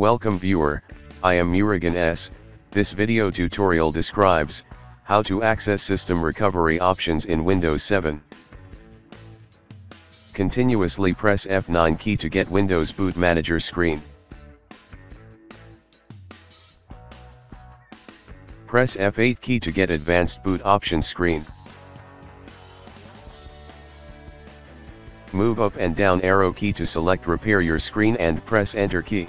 Welcome viewer, I am Murugan S. This video tutorial describes how to access system recovery options in Windows 7. Continuously press F9 key to get Windows Boot Manager screen. Press F8 key to get Advanced Boot Options screen. Move up and down arrow key to select repair your screen and press enter key.